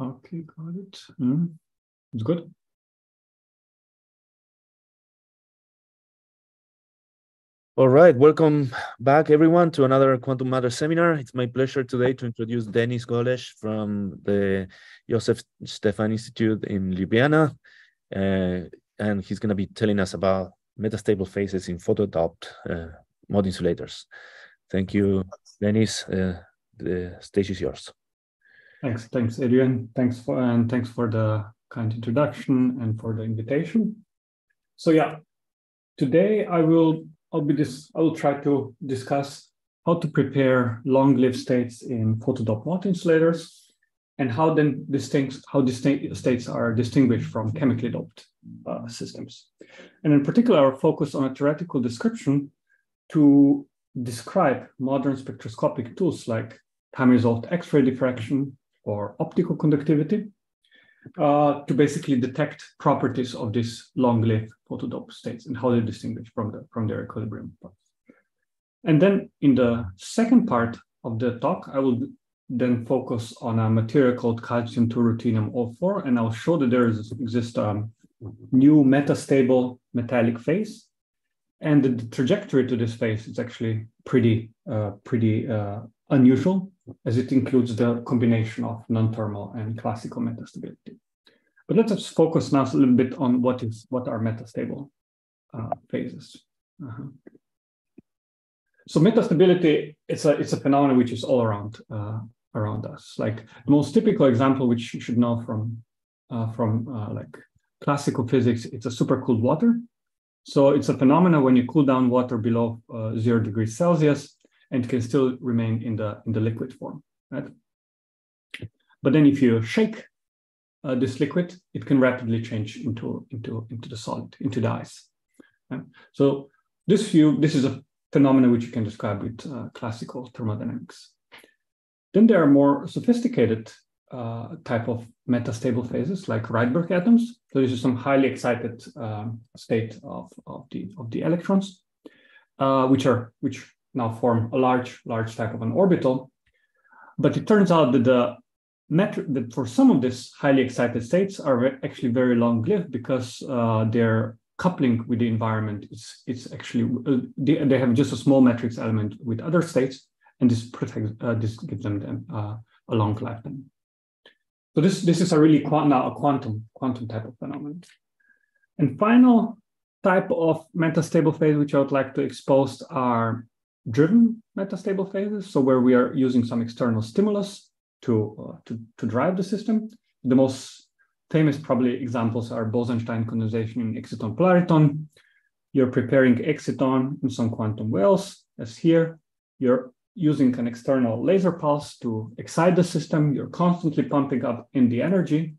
Okay, got it. Mm. It's good. All right, welcome back everyone to another Quantum Matter seminar. It's my pleasure today to introduce Denis Golez from the Josef Stefan Institute in Ljubljana. Uh, and he's going to be telling us about metastable phases in photodoped uh, Mott insulators. Thank you, Denis. Uh, the stage is yours. Thanks, thanks, Adrian. Thanks for and thanks for the kind introduction and for the invitation. So yeah, today I will I'll be this I will try to discuss how to prepare long-lived states in photodop Mott insulators and how then distinct how distinct states are distinguished from chemically doped uh, systems. And in particular, I'll focus on a theoretical description to describe modern spectroscopic tools like time-resolved X-ray diffraction or optical conductivity uh, to basically detect properties of these long-lived photodope states and how they distinguish from, the, from their equilibrium parts. And then in the second part of the talk, I will then focus on a material called calcium 2 ruthenium 04, and I'll show that there is, exists a new metastable metallic phase. And the, the trajectory to this phase is actually pretty, uh, pretty uh, unusual as it includes the combination of non-thermal and classical metastability. But let us just focus now a little bit on what is what are metastable uh, phases. Uh -huh. So metastability it's a it's a phenomenon which is all around uh, around us. Like the most typical example, which you should know from uh, from uh, like classical physics, it's a supercooled water. So it's a phenomenon when you cool down water below uh, zero degrees Celsius, and can still remain in the in the liquid form, right? But then if you shake uh, this liquid, it can rapidly change into into into the solid, into the ice. Right? So this view, this is a phenomenon which you can describe with uh, classical thermodynamics. Then there are more sophisticated uh, type of metastable phases like Rydberg atoms. So this is some highly excited um, state of, of the of the electrons, uh, which are which now form a large, large type of an orbital. But it turns out that the metric that for some of these highly excited states are actually very long-lived because uh, their coupling with the environment is it's actually uh, they, they, have just a small matrix element with other states, and this protects uh, this gives them uh, a long lifetime. So this this is a really now a quantum quantum type of phenomenon. And final type of metastable phase which I would like to expose are driven metastable phases, so where we are using some external stimulus to, uh, to, to drive the system. The most famous probably examples are Bose-Einstein condensation in exciton polariton. You're preparing exciton in some quantum wells, as here. You're using an external laser pulse to excite the system. You're constantly pumping up in the energy,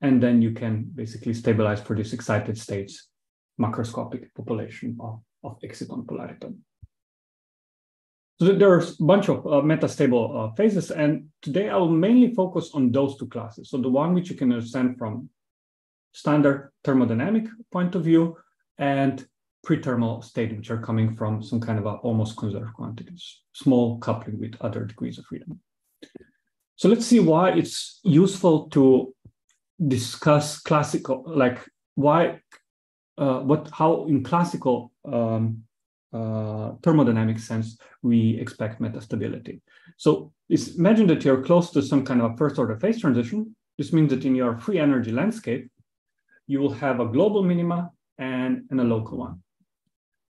and then you can basically stabilize for these excited states macroscopic population of, of exciton polariton. So there's a bunch of uh, metastable uh, phases, and today I will mainly focus on those two classes. So the one which you can understand from standard thermodynamic point of view and pre-thermal state, which are coming from some kind of almost conserved quantities, small coupling with other degrees of freedom. So let's see why it's useful to discuss classical, like why, uh, what, how in classical um, uh, thermodynamic sense, we expect metastability. So imagine that you're close to some kind of a first order phase transition. This means that in your free energy landscape, you will have a global minima and, and a local one.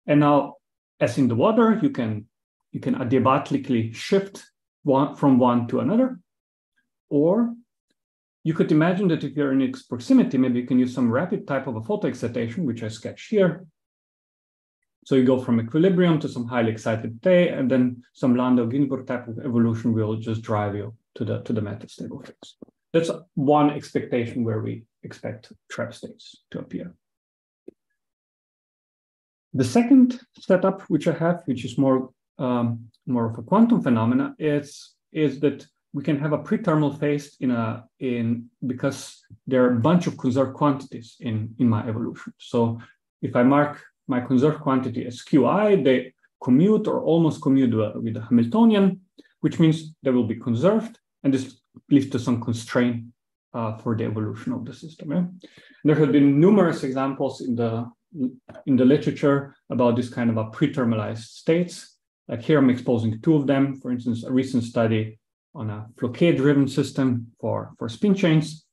And now, as in the water, you can you can adiabatically shift one from one to another, or you could imagine that if you're in its proximity, maybe you can use some rapid type of a photoexcitation, which I sketched here, so you go from equilibrium to some highly excited state, and then some Landau-Ginzburg type of evolution will just drive you to the to the metastable phase. That's one expectation where we expect trap states to appear. The second setup which I have, which is more um, more of a quantum phenomena, is is that we can have a pre-thermal phase in a in because there are a bunch of conserved quantities in in my evolution. So if I mark my conserved quantity as qi, they commute or almost commute with the Hamiltonian, which means they will be conserved, and this leads to some constraint uh, for the evolution of the system. Yeah? There have been numerous examples in the in the literature about this kind of a pre-thermalized states. Like here, I'm exposing two of them. For instance, a recent study on a Floquet-driven system for, for spin chains.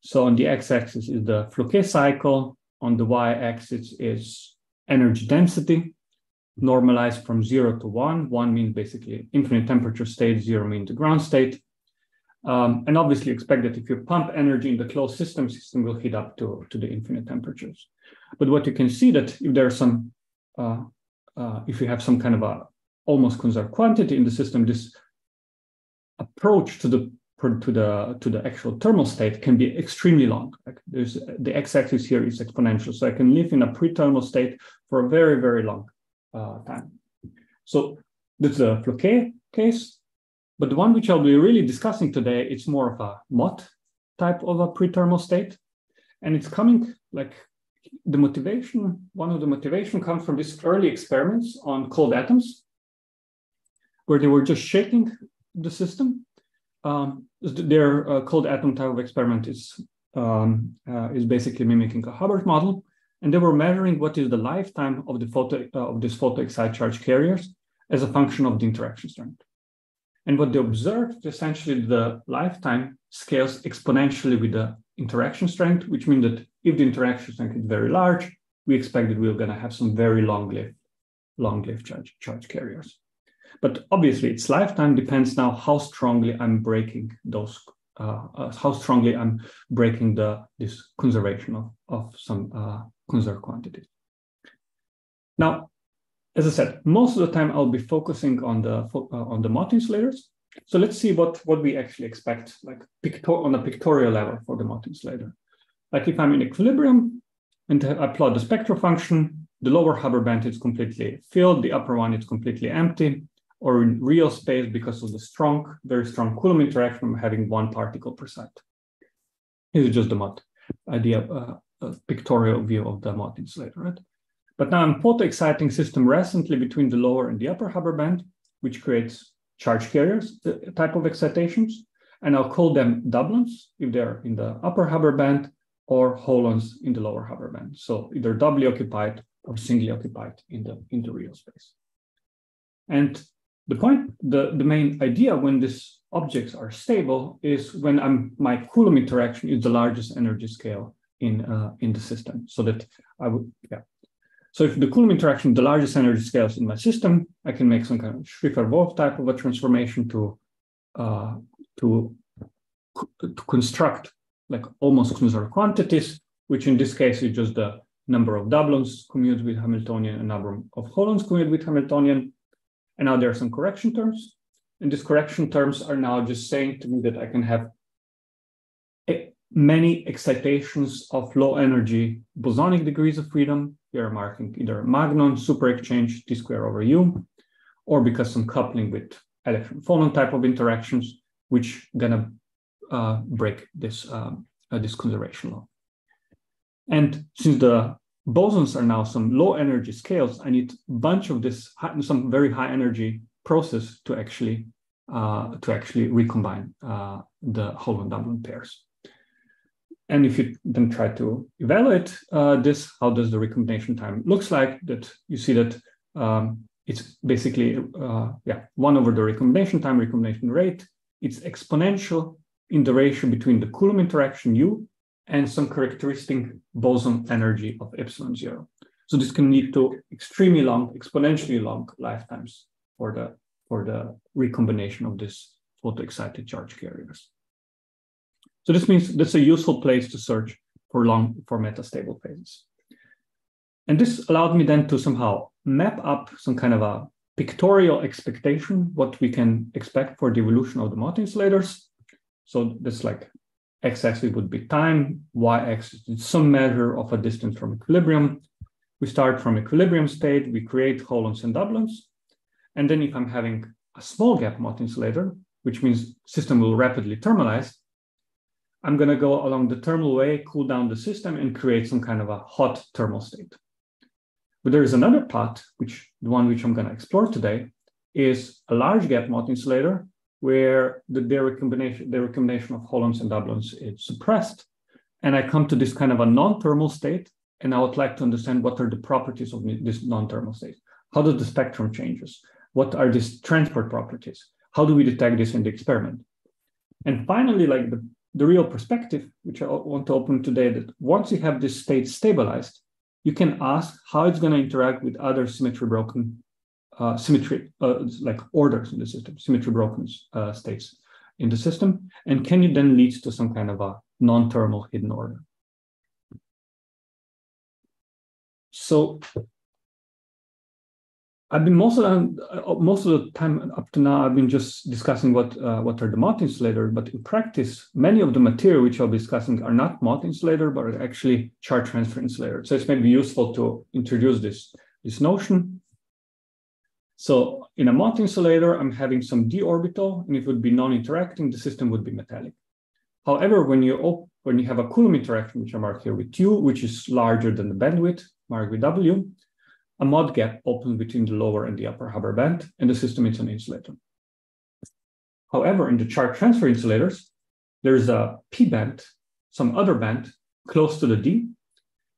So on the x-axis is the Floquet cycle. On the y-axis is energy density, normalized from zero to one. One means basically infinite temperature state, zero means the ground state. Um, and obviously expect that if you pump energy in the closed system, system will heat up to, to the infinite temperatures. But what you can see that if there's some, uh, uh, if you have some kind of a almost conserved quantity in the system, this approach to the to the to the actual thermal state can be extremely long. Like there's the x-axis here is exponential, so I can live in a pre-thermal state for a very very long uh, time. So this is a Floquet case, but the one which I'll be really discussing today, it's more of a Mott type of a pre-thermal state, and it's coming like the motivation. One of the motivation comes from these early experiments on cold atoms, where they were just shaking the system. Um, their uh, cold atom type of experiment is um, uh, is basically mimicking a Hubbard model, and they were measuring what is the lifetime of the photo uh, of these photoexcited charge carriers as a function of the interaction strength. And what they observed essentially the lifetime scales exponentially with the interaction strength, which means that if the interaction strength is very large, we expect that we're going to have some very long-lived long-lived charge, charge carriers. But obviously, its lifetime depends now how strongly I'm breaking those, uh, uh, how strongly I'm breaking the this conservation of, of some uh, conserved quantities. Now, as I said, most of the time I'll be focusing on the uh, on the Mott insulators. So let's see what what we actually expect, like pictor on a pictorial level for the Mott insulator. Like if I'm in equilibrium and I plot the spectral function, the lower Hubbard band is completely filled, the upper one is completely empty or in real space because of the strong, very strong Coulomb interaction of having one particle per site. This is just the Mott idea, uh, a pictorial view of the Mott insulator, right? But now I'm photo-exciting system recently between the lower and the upper Hubbard band, which creates charge carriers the type of excitations. And I'll call them doublons if they're in the upper Hubbard band or holons in the lower Hubbard band. So either doubly occupied or singly occupied in the, in the real space. And the point, the, the main idea when these objects are stable is when I'm, my Coulomb interaction is the largest energy scale in, uh, in the system. So that I would, yeah. So if the Coulomb interaction, the largest energy scales in my system, I can make some kind of Schrieffer-Wolff type of a transformation to, uh, to, to construct like almost conserved quantities, which in this case is just the number of doublons commute with Hamiltonian and number of holons commute with Hamiltonian. And now there are some correction terms. And these correction terms are now just saying to me that I can have many excitations of low energy bosonic degrees of freedom. We are marking either magnon super exchange T square over U, or because some coupling with electron phonon type of interactions, which gonna uh, break this, um, uh, this conservation law. And since the bosons are now some low energy scales, I need a bunch of this, high, some very high energy process to actually uh, to actually recombine uh, the holon doublet pairs. And if you then try to evaluate uh, this, how does the recombination time looks like? That you see that um, it's basically uh, yeah one over the recombination time, recombination rate. It's exponential in the ratio between the Coulomb interaction u and some characteristic boson energy of epsilon zero. So this can lead to extremely long, exponentially long lifetimes for the, for the recombination of this photoexcited charge carriers. So this means that's a useful place to search for long, for metastable phases. And this allowed me then to somehow map up some kind of a pictorial expectation, what we can expect for the evolution of the Mott insulators. So this like x-axis would be time, y-axis is some measure of a distance from equilibrium. We start from equilibrium state, we create holons and doublons. And then if I'm having a small gap Mott insulator, which means system will rapidly thermalize, I'm gonna go along the thermal way, cool down the system and create some kind of a hot thermal state. But there is another path, which the one which I'm gonna explore today, is a large gap Mott insulator where the, the recombination, of holons and doublons is suppressed. And I come to this kind of a non-thermal state, and I would like to understand what are the properties of this non-thermal state. How does the spectrum changes? What are these transport properties? How do we detect this in the experiment? And finally, like the, the real perspective, which I want to open today, that once you have this state stabilized, you can ask how it's going to interact with other symmetry broken, uh, symmetry, uh, like orders in the system, symmetry broken uh, states in the system. And can you then lead to some kind of a non-thermal hidden order? So I've been most of the, uh, most of the time up to now, I've been just discussing what uh, what are the Mott insulator, but in practice, many of the material which I'll be discussing are not Mott insulator, but are actually charge transfer insulator. So it's maybe useful to introduce this, this notion. So in a Mott insulator, I'm having some d orbital, and it would be non-interacting, the system would be metallic. However, when you when you have a Coulomb interaction, which I mark here with U, which is larger than the bandwidth, marked with W, a Mott gap opens between the lower and the upper Hubbard band, and the system is an insulator. However, in the charge transfer insulators, there's a P band, some other band close to the D,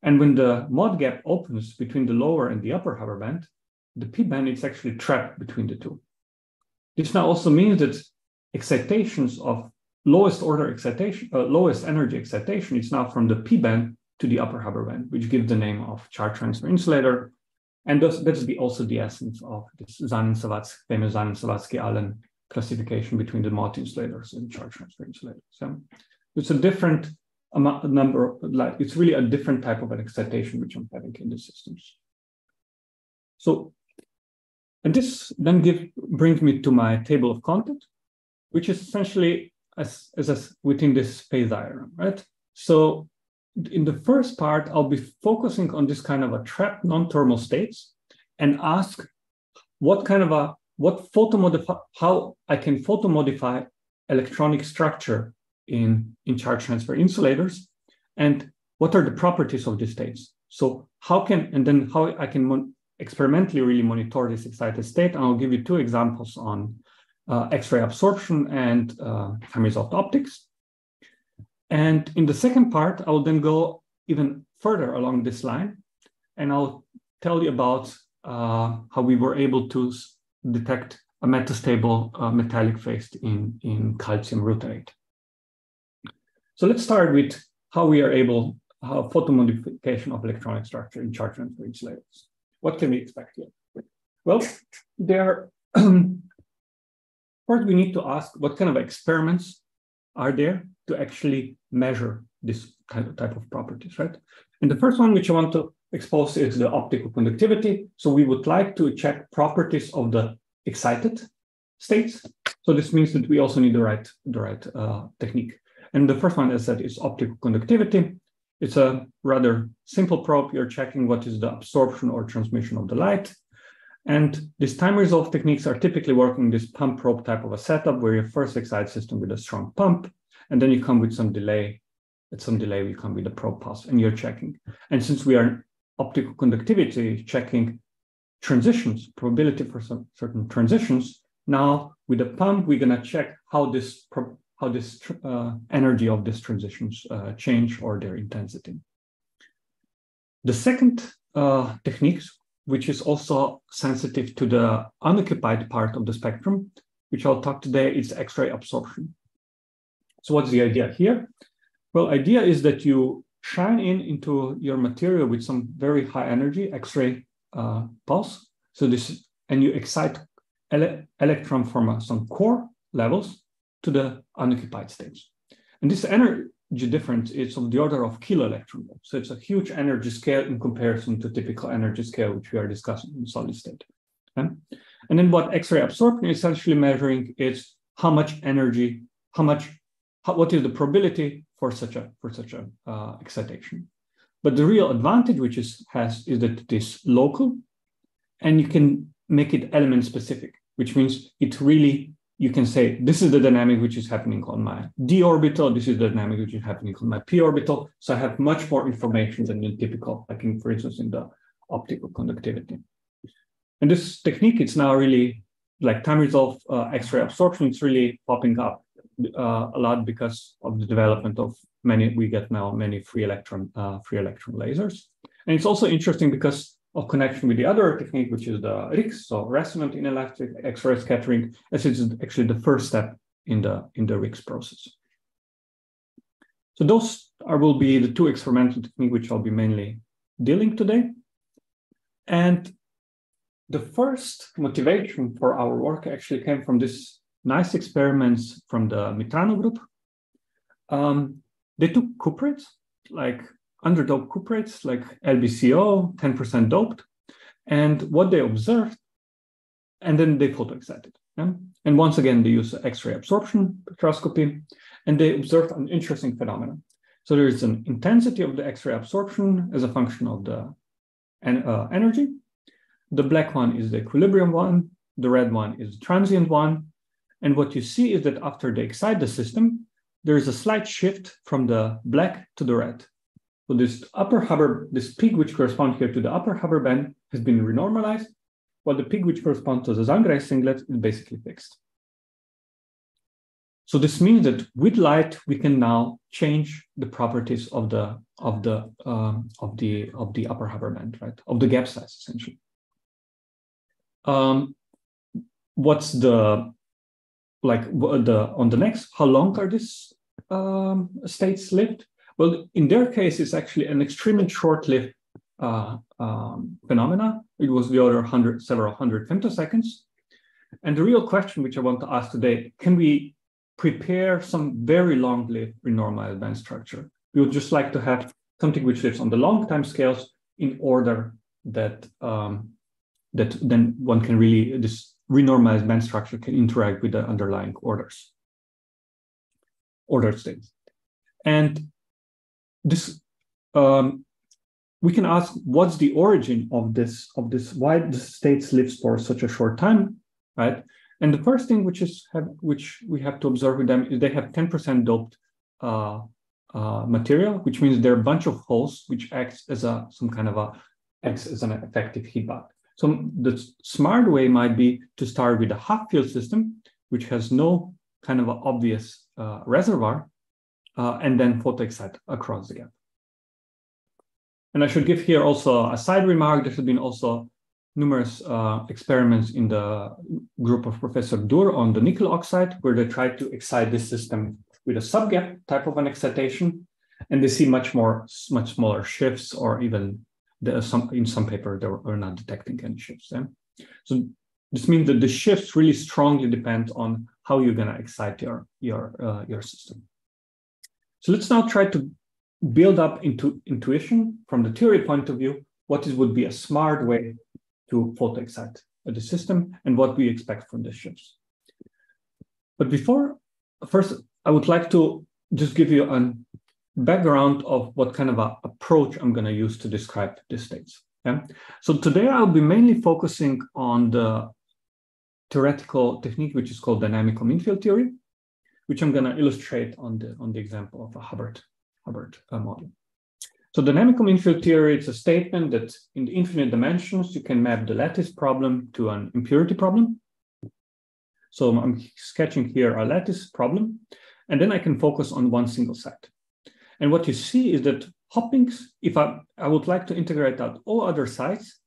and when the Mott gap opens between the lower and the upper Hubbard band, the P band is actually trapped between the two. This now also means that excitations of lowest order excitation, uh, lowest energy excitation is now from the P band to the upper Hubbard band, which gives the name of charge transfer insulator and those, that's the, also the essence of this Zaanen-Sawatzky, famous Zaanen-Sawatzky-Allen classification between the Mott insulators and charge transfer insulators. So it's a different amount, number, like it's really a different type of an excitation which I'm having in the systems. So, and this then give, brings me to my table of content, which is essentially as, as, as within this phase diagram, right? So in the first part, I'll be focusing on this kind of a trapped non-thermal states and ask what kind of a what photo modify how I can photo modify electronic structure in, in charge transfer insulators and what are the properties of these states. So how can and then how I can experimentally really monitor this excited state. And I'll give you two examples on uh, X-ray absorption and uh, time-resolved optics. And in the second part, I will then go even further along this line, and I'll tell you about uh, how we were able to detect a metastable uh, metallic phase in, in calcium ruthenate. So let's start with how we are able, how photomodification of electronic structure in charge transfer insulators. What can we expect here? Well, there, first we need to ask what kind of experiments are there to actually measure this type of, type of properties, right? And the first one which I want to expose is the optical conductivity. So we would like to check properties of the excited states. So this means that we also need the right, the right uh, technique. And the first one, as I said, is optical conductivity. It's a rather simple probe. You're checking what is the absorption or transmission of the light. And these time resolved techniques are typically working this pump probe type of a setup where you first excite system with a strong pump, and then you come with some delay. At some delay, we come with a probe pulse, and you're checking. And since we are optical conductivity checking transitions, probability for some certain transitions, now with the pump, we're gonna check how this how this uh, energy of these transitions uh, change or their intensity. The second uh, techniques which is also sensitive to the unoccupied part of the spectrum, which I'll talk today, is X-ray absorption. So what's the idea here? Well, idea is that you shine in into your material with some very high energy X-ray uh, pulse. So this, and you excite ele electron from uh, some core levels to the unoccupied states. And this energy difference is of the order of kilo electron volts. So it's a huge energy scale in comparison to typical energy scale, which we are discussing in solid state. Okay? And then what X-ray absorption is essentially measuring is how much energy, how much, how, what is the probability for such a for such a uh, excitation. But the real advantage which is has is that it is local, and you can make it element specific, which means it really you can say this is the dynamic which is happening on my d orbital, this is the dynamic which is happening on my p orbital. So I have much more information than in typical, like in, for instance, in the optical conductivity. And this technique, it's now really like time resolve uh, X-ray absorption it's really popping up uh, a lot because of the development of many. We get now many free electron uh, free electron lasers, and it's also interesting because of connection with the other technique, which is the RIXS, so resonant inelastic X-ray scattering, as it is actually the first step in the in the RIXS process. So those are will be the two experimental techniques which I'll be mainly dealing today. And the first motivation for our work actually came from this nice experiments from the Mitrano group. Um, they took cuprates, like underdoped cuprates, like LBCO, 10% doped, and what they observed, and then they photoexcited. Yeah? And once again, they use X-ray absorption spectroscopy, and they observed an interesting phenomenon. So there is an intensity of the X-ray absorption as a function of the en uh, energy. The black one is the equilibrium one, the red one is the transient one. And what you see is that after they excite the system, there is a slight shift from the black to the red. So this upper Hubbard, this peak which corresponds here to the upper Hubbard band has been renormalized, while the peak which corresponds to the Zhang-Rice singlet is basically fixed. So this means that with light, we can now change the properties of the of the um, of the of the upper Hubbard band, right? Of the gap size, essentially. Um, what's the like the on the next? How long are these um, states lived? Well, in their case, it's actually an extremely short-lived uh, um, phenomena. It was the order hundred, several hundred femtoseconds. And the real question which I want to ask today: Can we prepare some very long-lived renormalized band structure. We would just like to have something which lives on the long time scales in order that um, that then one can really this renormalized band structure can interact with the underlying orders, ordered states. And this um, we can ask what's the origin of this of this why the states lives for such a short time, right? And the first thing which is have, which we have to observe with them is they have 10% doped uh, uh, material, which means they're a bunch of holes which acts as a some kind of a acts as an effective heat bath. So the smart way might be to start with a half field system, which has no kind of obvious uh, reservoir, uh, and then photoexcite across the gap. And I should give here also a side remark. There have been also numerous uh, experiments in the group of Professor Dur on the nickel oxide, where they tried to excite this system with a subgap type of an excitation, and they see much more, much smaller shifts, or even some in some paper they were not detecting any shifts. Yeah? So this means that the shifts really strongly depend on how you're going to excite your your uh, your system. So let's now try to build up into intuition from the theory point of view. What is would be a smart way to photo excite the system and what we expect from the ships. But before, first, I would like to just give you a background of what kind of a approach I'm going to use to describe these states. So today I'll be mainly focusing on the theoretical technique, which is called dynamical mean field theory, which I'm going to illustrate on the, on the example of a Hubbard, Hubbard uh, model. So dynamical mean field theory, it's a statement that in the infinite dimensions, you can map the lattice problem to an impurity problem. So I'm sketching here a lattice problem, and then I can focus on one single set. And what you see is that hoppings, if I, I would like to integrate out all other sites,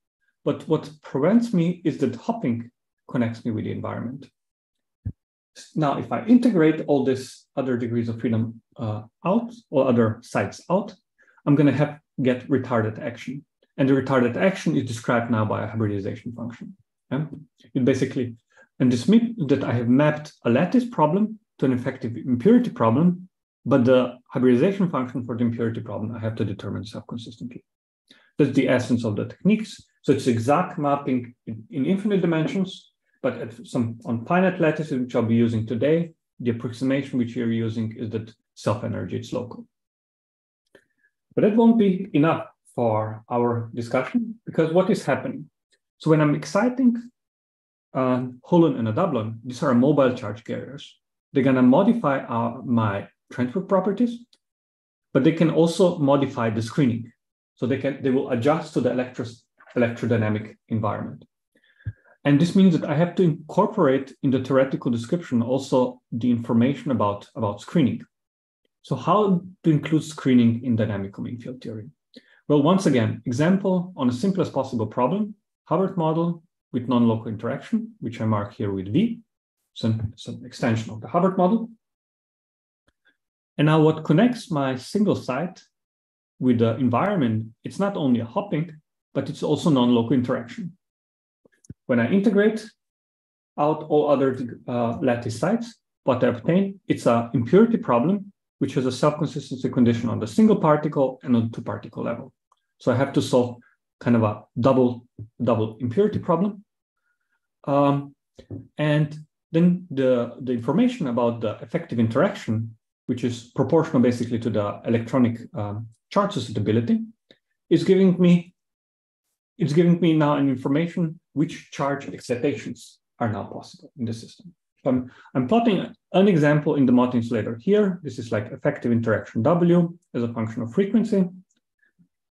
but what prevents me is that hopping connects me with the environment. Now, if I integrate all these other degrees of freedom uh, out, or other sites out, I'm going to have get retarded action. And the retarded action is described now by a hybridization function. Yeah? It basically, and this means that I have mapped a lattice problem to an effective impurity problem, but the hybridization function for the impurity problem I have to determine self-consistently. That's the essence of the techniques. So it's exact mapping in, in infinite dimensions, but some on finite lattices, which I'll be using today, the approximation which you're using is that self-energy is local. But that won't be enough for our discussion because what is happening? So when I'm exciting a uh, holon and a doublon, these are mobile charge carriers. They're going to modify our, my transport properties, but they can also modify the screening. So they can they will adjust to the electro, electrodynamic environment. And this means that I have to incorporate in the theoretical description also the information about, about screening. So how to include screening in dynamical mean field theory? Well, once again, example on a simplest possible problem, Hubbard model with non-local interaction, which I mark here with V, it's an extension of the Hubbard model. And now what connects my single site with the environment, it's not only a hopping, but it's also non-local interaction. When I integrate out all other uh, lattice sites, what I obtain, it's an impurity problem, which has a self-consistency condition on the single particle and on two particle level. So I have to solve kind of a double, double impurity problem. Um, and then the, the information about the effective interaction, which is proportional basically to the electronic um, charge susceptibility, is giving me it's giving me now an information which charge excitations are now possible in the system. So I'm, I'm plotting an example in the Mott insulator here. This is like effective interaction W as a function of frequency.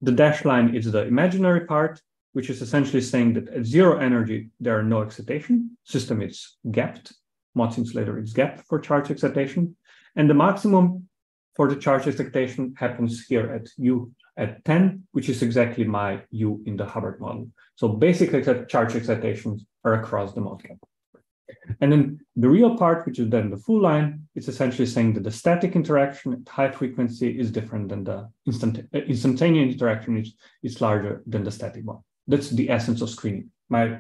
The dashed line is the imaginary part, which is essentially saying that at zero energy, there are no excitation. System is gapped. Mott insulator is gapped for charge excitation. And the maximum for the charge excitation happens here at U at 10, which is exactly my U in the Hubbard model. So basically the charge excitations are across the gap. And then the real part, which is then the full line, it's essentially saying that the static interaction at high frequency is different than the instant, uh, instantaneous interaction is, is larger than the static one. That's the essence of screening. My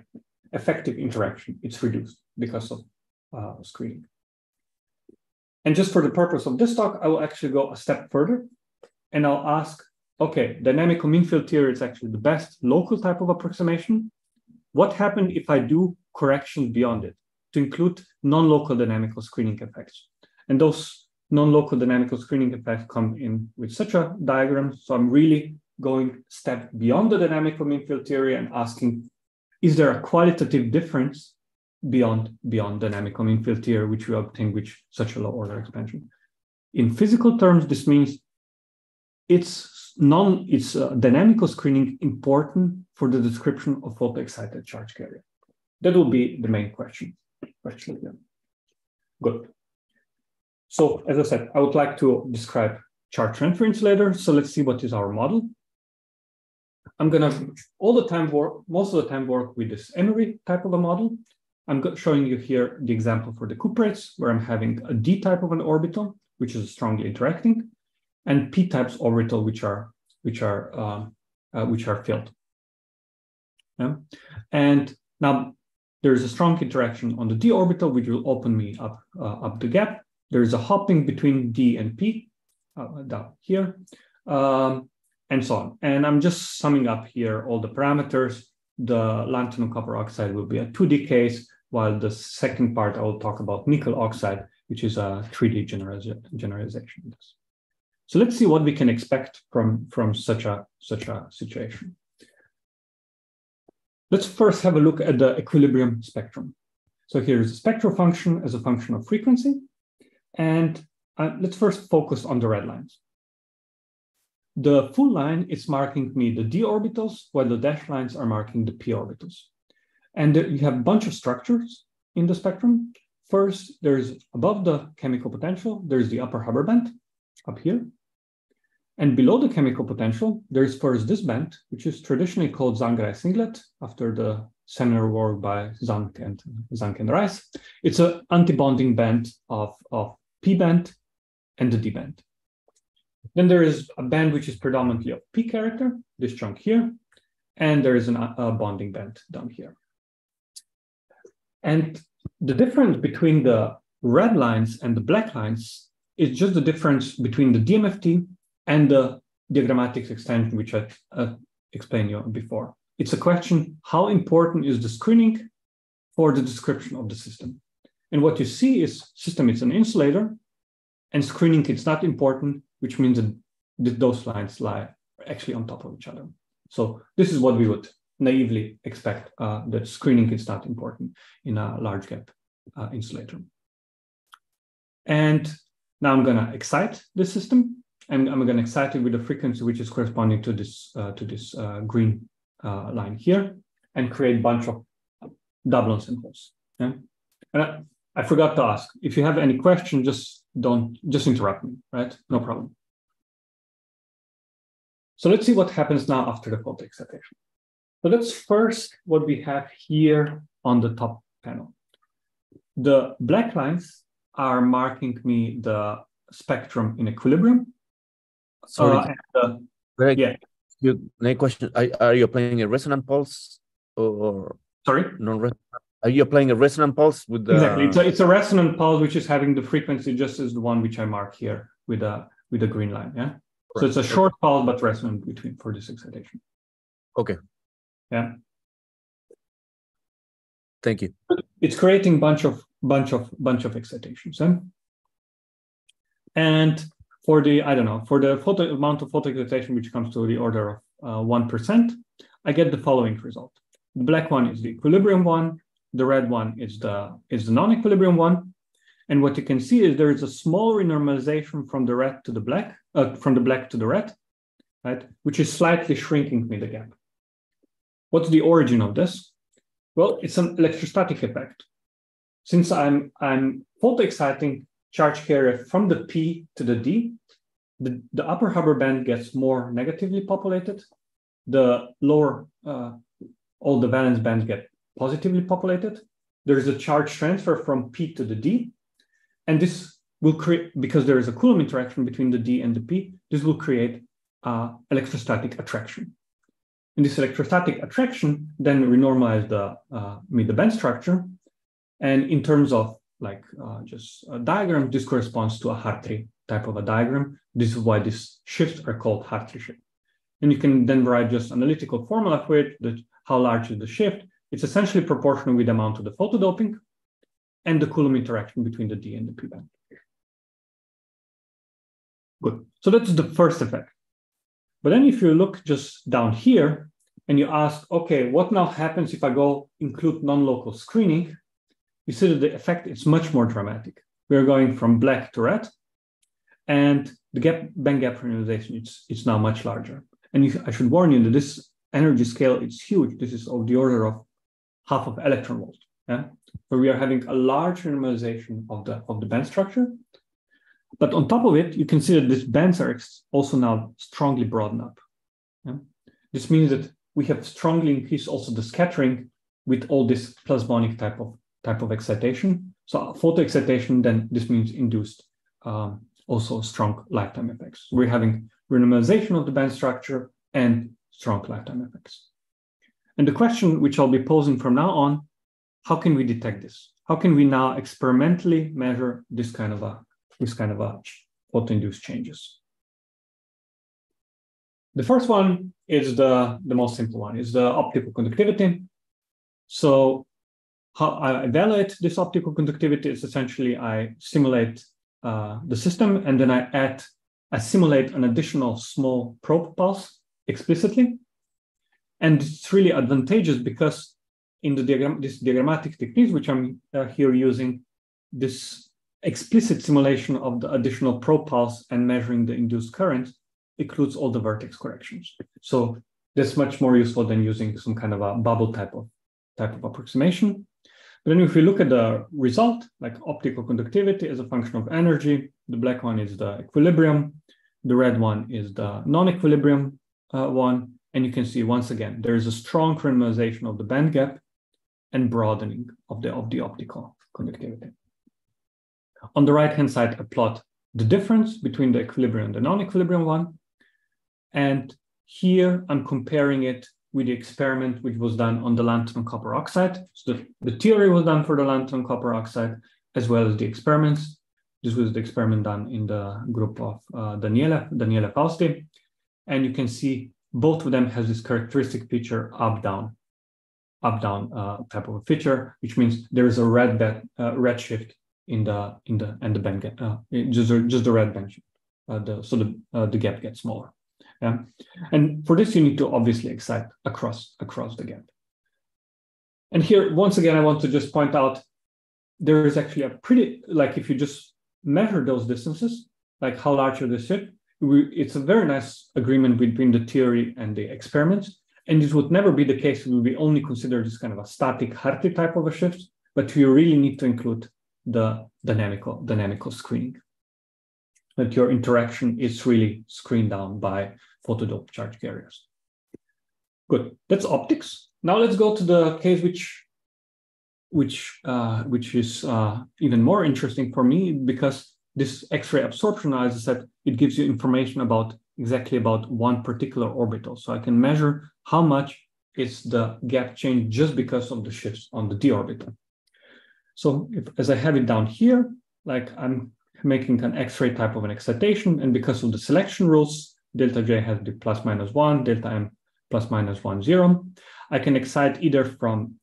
effective interaction, it's reduced because of uh, screening. And just for the purpose of this talk, I will actually go a step further and I'll ask, okay, dynamical mean field theory is actually the best local type of approximation. What happens if I do corrections beyond it to include non-local dynamical screening effects? And those non-local dynamical screening effects come in with such a diagram. So I'm really going step beyond the dynamical mean field theory and asking, is there a qualitative difference beyond beyond dynamical mean field theory, which we obtain with such a low order expansion? In physical terms, this means it's non it's uh, dynamical screening important for the description of photoexcited charge carrier. That will be the main question. Question again. Good. So as I said, I would like to describe charge transfer insulator. So let's see what is our model. I'm gonna all the time work, most of the time work with this Emery type of a model. I'm showing you here the example for the cuprates, where I'm having a D type of an orbital, which is strongly interacting, and P types orbital, which are which are um, uh, which are filled. Yeah? And now there is a strong interaction on the d orbital, which will open me up uh, up the gap. There is a hopping between d and p uh, down here. Um, and so on. And I'm just summing up here all the parameters. The lanthanum copper oxide will be a 2D case, while the second part I will talk about nickel oxide, which is a 3D generalization. So let's see what we can expect from, from such, a, such a situation. Let's first have a look at the equilibrium spectrum. So here's the spectral function as a function of frequency. And uh, let's first focus on the red lines. The full line is marking me the d orbitals, while the dashed lines are marking the p orbitals. And you have a bunch of structures in the spectrum. First, there's above the chemical potential, there's the upper Hubbard band up here. And below the chemical potential, there's first this band, which is traditionally called Zhang-Rice singlet, after the seminal work by Zhang and, Zhang and Rice. It's an antibonding band of, of P band and the D band. Then there is a band which is predominantly of P character, this chunk here, and there is an, a bonding band down here. And the difference between the red lines and the black lines is just the difference between the DMFT and the diagrammatic extension, which I uh, explained you before. It's a question, how important is the screening for the description of the system? And what you see is system is an insulator and screening it's not important which means that those lines lie actually on top of each other. So this is what we would naively expect uh, that screening is not important in a large gap uh, insulator. And now I'm gonna excite this system and I'm gonna excite it with a frequency which is corresponding to this, uh, to this uh, green uh, line here and create a bunch of doublons and holes. Yeah? And I, I forgot to ask if you have any question, just don't just interrupt me, right? No problem. So let's see what happens now after the photo excitation. So that's first what we have here on the top panel. The black lines are marking me the spectrum in equilibrium. Sorry, uh, Greg, yeah. You, question, are, are you applying a resonant pulse or sorry non-resonant? Are you applying a resonant pulse with the exactly? It's a, it's a resonant pulse which is having the frequency just as the one which I mark here with a with a green line. Yeah. So it's a short pulse but resonant between for this excitation. Okay. Yeah. Thank you. It's creating bunch of bunch of bunch of excitations. And for the, I don't know, for the photo amount of photo excitation, which comes to the order of uh, 1%, I get the following result. The black one is the equilibrium one. The red one is the, is the non-equilibrium one. And what you can see is there is a small renormalization from the red to the black, uh, from the black to the red, right? Which is slightly shrinking me the gap. What's the origin of this? Well, it's an electrostatic effect. Since I'm, I'm photoexciting charge carrier from the P to the D, the, the upper Hubbard band gets more negatively populated. The lower, uh, all the valence bands get positively populated. There is a charge transfer from P to the D. And this will create, because there is a Coulomb interaction between the D and the P, this will create uh, electrostatic attraction. And this electrostatic attraction then renormalize the uh, mid the band structure. And in terms of like uh, just a diagram, this corresponds to a Hartree type of a diagram. This is why these shifts are called Hartree shift. And you can then write just analytical formula for it, that how large is the shift. It's essentially proportional with the amount of the photodoping and the Coulomb interaction between the D and the P band. Good. So that's the first effect. But then if you look just down here and you ask, okay, what now happens if I go include non-local screening? you see that the effect is much more dramatic. We're going from black to red, and the gap, band gap renormalization it's, it's now much larger. And you, I should warn you that this energy scale is huge. This is of the order of half of electron volt. Yeah? Where we are having a large renormalization of the, of the band structure. But on top of it, you can see that these bands are also now strongly broadened up. Yeah? This means that we have strongly increased also the scattering with all this plasmonic type of type of excitation. So photo excitation, then this means induced um, also strong lifetime effects. We're having renormalization of the band structure and strong lifetime effects. And the question which I'll be posing from now on, how can we detect this? How can we now experimentally measure this kind of a this kind of a photo-induced changes? The first one is the, the most simple one, is the optical conductivity. So how I evaluate this optical conductivity is essentially I simulate uh, the system and then I add, I simulate an additional small probe pulse explicitly. And it's really advantageous because in the diagram, this diagrammatic techniques, which I'm uh, here using, this explicit simulation of the additional probe pulse and measuring the induced current includes all the vertex corrections. So that's much more useful than using some kind of a bubble type of type of approximation. But then if we look at the result, like optical conductivity as a function of energy, the black one is the equilibrium, the red one is the non-equilibrium uh, one. And you can see once again, there is a strong renormalization of the band gap and broadening of the, of the optical conductivity. On the right-hand side, I plot the difference between the equilibrium and the non-equilibrium one. And here I'm comparing it with the experiment which was done on the lanthanum copper oxide. So the, the theory was done for the lanthanum copper oxide as well as the experiments. This was the experiment done in the group of uh, Daniele, Daniele Fausti. And you can see both of them has this characteristic feature up-down, up-down uh, type of a feature, which means there is a red uh, red shift in the in the and the band gap, uh, just just the red band. Uh, the, so the uh, the gap gets smaller. Yeah? And for this, you need to obviously excite across, across the gap. And here, once again, I want to just point out there is actually a pretty, like if you just measure those distances, like how large are the ship, it's a very nice agreement between the theory and the experiments. and this would never be the case if we only consider this kind of a static Hartree type of a shift, but you really need to include the dynamical, dynamical screening. That your interaction is really screened down by photodoped charge carriers. Good, that's optics. Now let's go to the case which which uh, which is uh, even more interesting for me because this X-ray absorption, I said, it gives you information about exactly about one particular orbital. So I can measure how much is the gap change just because of the shifts on the d orbital. So if, as I have it down here, like I'm making an X-ray type of an excitation, and because of the selection rules, delta J has the plus minus one, delta M plus minus one zero. I can excite either from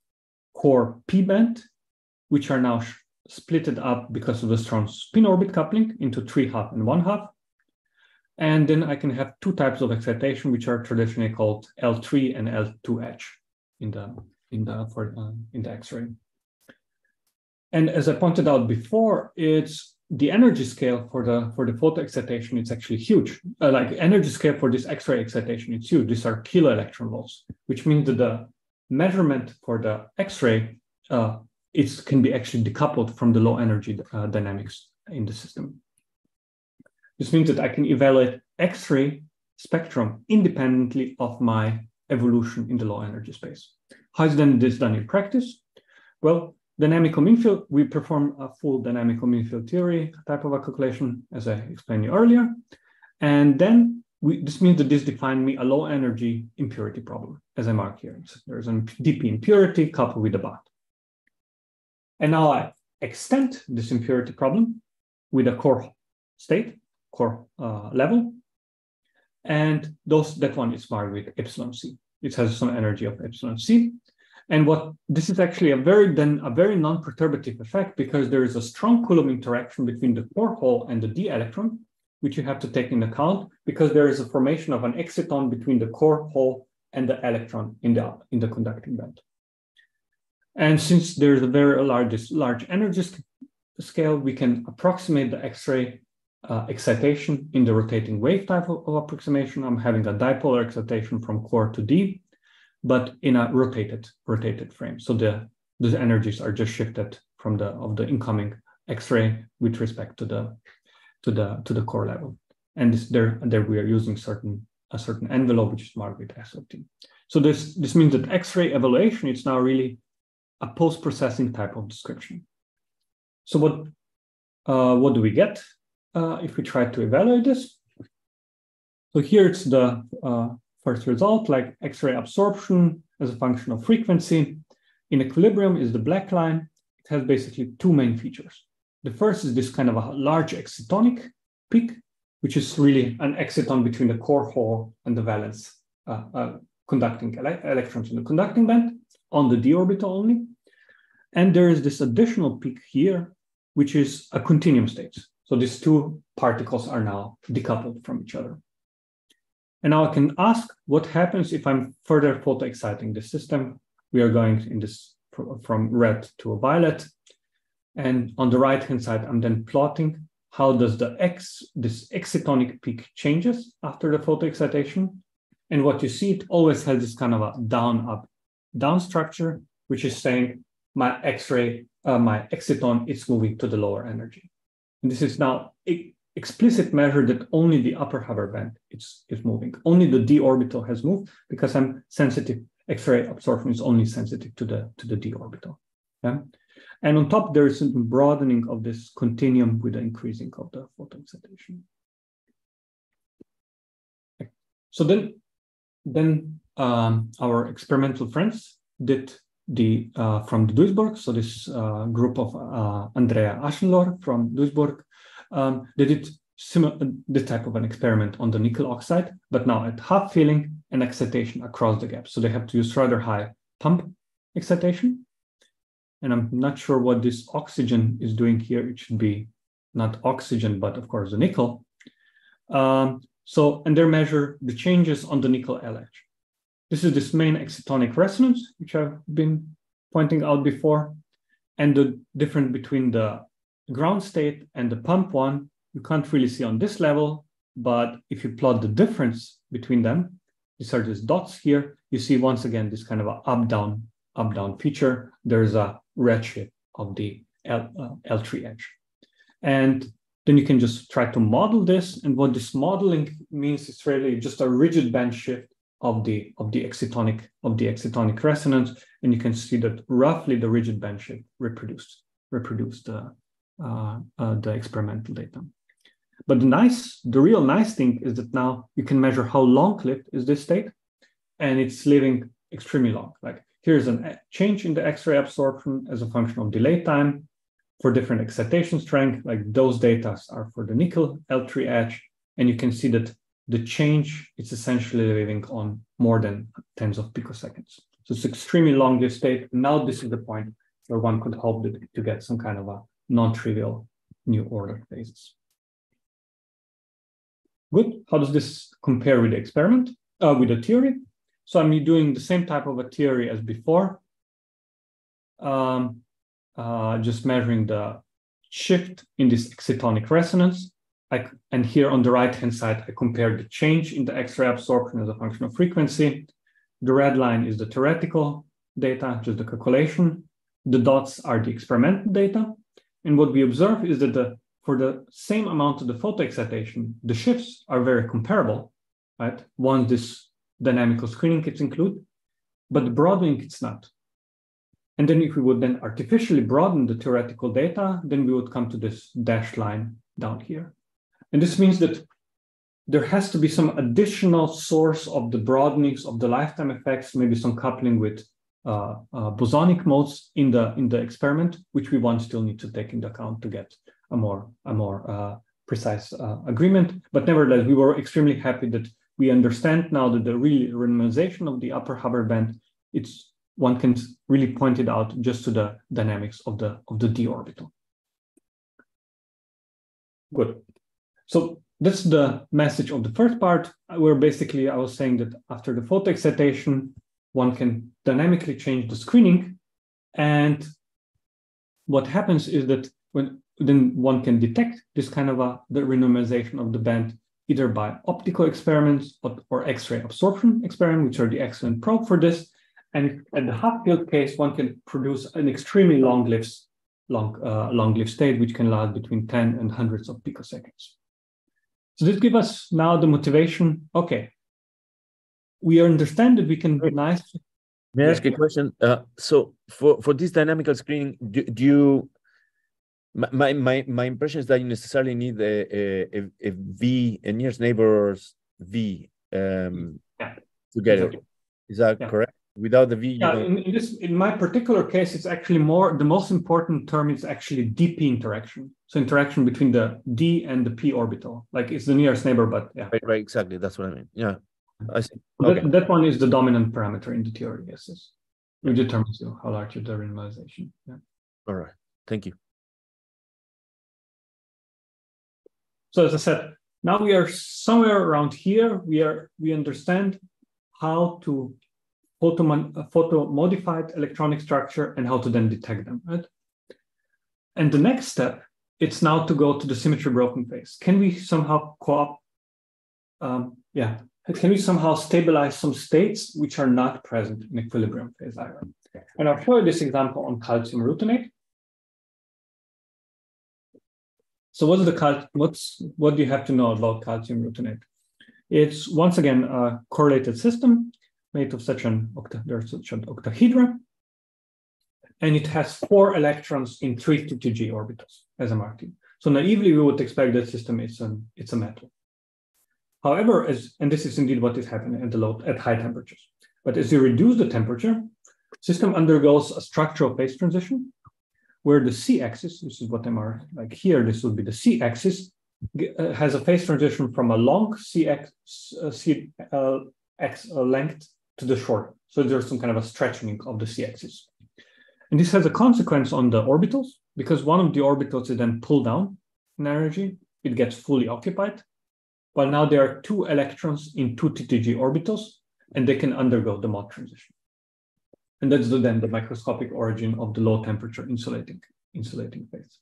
core p band, which are now splitted up because of the strong spin orbit coupling into three half and one half. And then I can have two types of excitation, which are traditionally called L3 and L2 edge in the in the for uh, in the X-ray. And as I pointed out before, it's the energy scale for the for the photo excitation. It's actually huge. Uh, like energy scale for this X-ray excitation, it's huge. These are kilo electron volts, which means that the measurement for the X-ray uh, it can be actually decoupled from the low energy uh, dynamics in the system. This means that I can evaluate X-ray spectrum independently of my evolution in the low energy space. How is then this done in practice? Well, dynamical mean field, we perform a full dynamical mean field theory type of a calculation, as I explained you earlier. And then we, this means that this defined me a low energy impurity problem, as I mark here. So there's a DP impurity coupled with a bond. And now I extend this impurity problem with a core state, core uh, level. And those that one is marked with epsilon c. It has some energy of epsilon c. And what this is actually a very then a very non-perturbative effect because there is a strong Coulomb interaction between the core hole and the d electron, which you have to take into account because there is a formation of an exciton between the core hole and the electron in the in the conducting band. And since there's a very large, large energy scale, we can approximate the X-ray uh, excitation in the rotating wave type of, of, approximation. I'm having a dipolar excitation from core to D, but in a rotated rotated frame. So the the energies are just shifted from the of the incoming X-ray with respect to the to the to the core level. And this, there there we are using certain a certain envelope which is marked with SOT. So this this means that X-ray evaluation is now really a post-processing type of description. So what, uh, what do we get uh, if we try to evaluate this? So here it's the uh, first result, like X-ray absorption as a function of frequency. In equilibrium is the black line. It has basically two main features. The first is this kind of a large excitonic peak, which is really an exciton between the core hole and the valence uh, uh, conducting ele electrons in the conducting band on the d orbital only. And there is this additional peak here, which is a continuum state. So these two particles are now decoupled from each other. And now I can ask what happens if I'm further photoexciting the system. We are going in this from red to a violet. And on the right-hand side, I'm then plotting how does the X, this excitonic peak changes after the photoexcitation. And what you see, it always has this kind of a down up down structure, which is saying my X-ray, uh, my exciton is moving to the lower energy. And this is now explicit measure that only the upper Hubbard band is, is moving. Only the d orbital has moved because I'm sensitive. X-ray absorption is only sensitive to the to the d orbital. Yeah? And on top, there is a broadening of this continuum with the increasing of the photon excitation. So then, then um, our experimental friends did the uh, from the Duisburg, so this uh, group of uh, Andrea Eschenlohr from Duisburg, um, they did similar this type of an experiment on the nickel oxide, but now at half filling and excitation across the gap. So they have to use rather high pump excitation. And I'm not sure what this oxygen is doing here. It should be not oxygen, but of course the nickel. Um, so, and they measure the changes on the nickel L edge. This is this main excitonic resonance, which I've been pointing out before. And the difference between the ground state and the pump one, you can't really see on this level, but if you plot the difference between them, these are these dots here. You see once again this kind of a up-down, up-down feature. There's a redshift of the L, uh, L3 edge. And then you can just try to model this. And what this modeling means is really just a rigid band shift of the of the excitonic of the excitonic resonance, and you can see that roughly the rigid band shift reproduced reproduced uh, Uh, uh, the experimental data. But the nice, the real nice thing is that now you can measure how long-lived is this state, and it's living extremely long. Like here's a change in the X-ray absorption as a function of delay time for different excitation strength. Like those data are for the nickel L3 edge, and you can see that the change is essentially living on more than tens of picoseconds. So it's extremely long-lived state. Now this is the point where one could hope to get some kind of a non-trivial new order phases. Good. How does this compare with the experiment, uh, with the theory? So I'm doing the same type of a theory as before, um, uh, just measuring the shift in this excitonic resonance. I, and here on the right-hand side, I compare the change in the X-ray absorption as a function of frequency. The red line is the theoretical data, just the calculation. The dots are the experimental data. And what we observe is that the, for the same amount of the photoexcitation, the shifts are very comparable, right? Once this dynamical screening kits include, but the broadening it's not. And then if we would then artificially broaden the theoretical data, then we would come to this dashed line down here. And this means that there has to be some additional source of the broadenings of the lifetime effects, maybe some coupling with uh, uh, bosonic modes in the in the experiment, which we want still need to take into account to get a more a more uh, precise agreement. But nevertheless, we were extremely happy that we understand now that the real renormalization of the upper Hubbard band, it's one can really point it out just to the dynamics of the of the d orbital. Good. So that's the message of the first part, where basically I was saying that after the photo excitation, one can dynamically change the screening. And what happens is that when then one can detect this kind of a the renormalization of the band either by optical experiments or, or X-ray absorption experiment, which are the excellent probe for this. And at the half field case, one can produce an extremely long-lived long, uh, long-lived state, which can last between 10 and hundreds of picoseconds. So this gives us now the motivation. Okay, we understand that we can be nice. May I ask a question? Uh, so for for this dynamical screening, do, do you? My my my impression is that you necessarily need a a, a V a nearest neighbors V um, yeah. to get exactly. it. Is that yeah. correct? Without the V, yeah. In, in, this in my particular case, it's actually more the most important term is actually DP interaction. So interaction between the D and the P orbital, like it's the nearest neighbor, but yeah. Right, right, exactly. That's what I mean. Yeah. I see. Okay. That, that, one is the dominant parameter in the theory, yes. yes. It determines you how large your renormalization. Yeah. All right. Thank you. So as I said, now we are somewhere around here. We are we understand how to photo, photo modified electronic structure and how to then detect them, right? And the next step, it's now to go to the symmetry broken phase. Can we somehow co-op um, yeah, can we somehow stabilize some states which are not present in equilibrium phase iron? And I'll show you this example on calcium ruthenate. So what's the cal what's what do you have to know about calcium ruthenate? It's once again a correlated system made of such an octa, such an octahedra, and it has four electrons in three T2G orbitals as a marking. So naively, we would expect that system is an it's a metal. However, as and this is indeed what is happening at the low at high temperatures. But as you reduce the temperature, system undergoes a structural phase transition where the c-axis, this is what I'm like here, this would be the c-axis, uh, has a phase transition from a long c-x uh, c, uh, uh, length to the short. So there's some kind of a stretching of the c-axis. And this has a consequence on the orbitals because one of the orbitals is then pulled down in energy, it gets fully occupied, well, now there are two electrons in two T2G orbitals, and they can undergo the Mott transition. And that's the, then the microscopic origin of the low temperature insulating, insulating phase.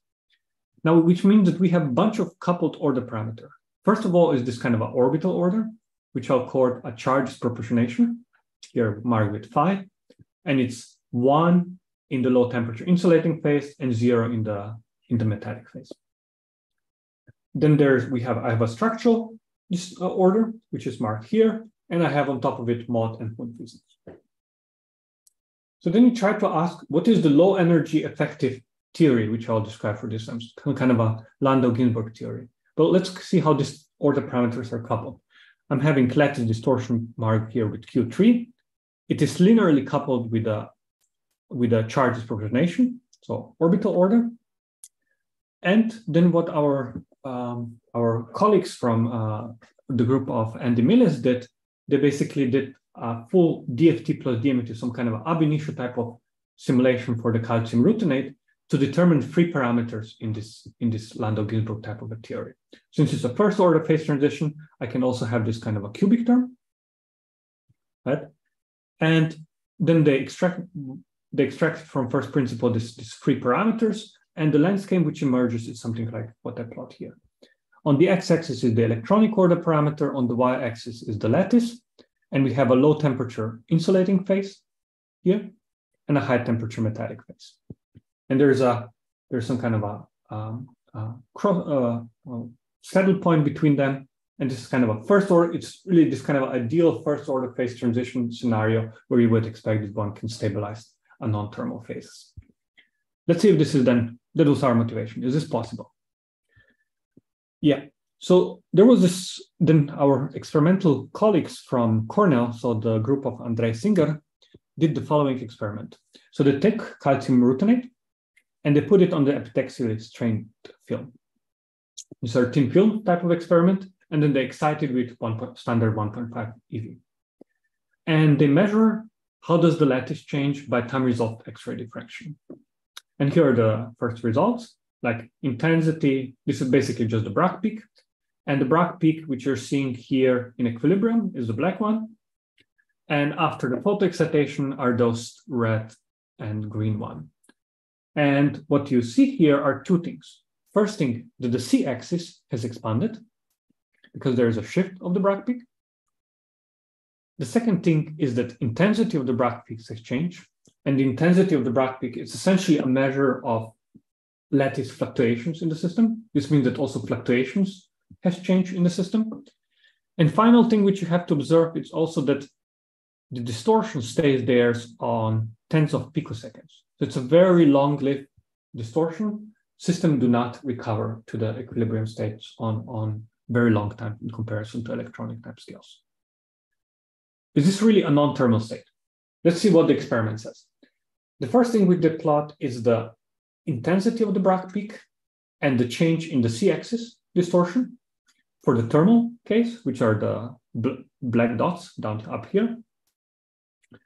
Now, which means that we have a bunch of coupled order parameter. First of all, is this kind of an orbital order. which I'll call a charge disproportionation, here marked with phi, and it's one in the low temperature insulating phase and zero in the in the metallic phase. Then there's we have I have a structural uh, order, which is marked here, and I have on top of it mod and point reasons. So then you try to ask, what is the low energy effective theory, which I'll describe for this, kind of a Landau-Ginzburg theory. But let's see how these order parameters are coupled. I'm having lattice distortion marked here with Q3. It is linearly coupled with a, with a charge disproportionation, so orbital order. And then what our, um, our colleagues from uh, the group of Andy Millis did, they basically did a full DFT plus DMFT, some kind of ab initio type of simulation for the calcium ruthenate to determine free parameters in this, in this Landau-Ginzburg type of a theory. Since it's a first order phase transition, I can also have this kind of a cubic term, right? And then they extract, they extract from first principle this, this free parameters, and the landscape which emerges is something like what I plot here. On the x-axis is the electronic order parameter, on the y-axis is the lattice, and we have a low temperature insulating phase here, and a high temperature metallic phase and there's a there's some kind of a, um, uh, cross, uh, saddle point between them. And this is kind of a first order, it's really this kind of ideal first order phase transition scenario where you would expect that one can stabilize a non-thermal phase. Let's see if this is then, that was our motivation. Is this possible? Yeah. So there was this, then our experimental colleagues from Cornell, so the group of Andrei Singer, did the following experiment. So they take calcium ruthenate and they put it on the epitaxially strained film. It's a thin film type of experiment, and then they excite it with one standard 1.5 EV. And they measure how does the lattice change by time resolved X-ray diffraction. And here are the first results, like intensity, this is basically just the Bragg peak. And the Bragg peak, which you're seeing here in equilibrium, is the black one. And after the photoexcitation are those red and green one. And what you see here are two things. First thing, that the c-axis has expanded because there is a shift of the Bragg peak. The second thing is that intensity of the Bragg peaks has changed. And the intensity of the Bragg peak is essentially a measure of lattice fluctuations in the system. This means that also fluctuations has changed in the system. And final thing which you have to observe is also that the distortion stays there on tens of picoseconds. So it's a very long-lived distortion. System do not recover to the equilibrium states on, on very long time in comparison to electronic type scales. Is this really a non-thermal state? Let's see what the experiment says. The first thing we did plot is the intensity of the Bragg peak and the change in the c-axis distortion for the thermal case, which are the bl black dots down up here.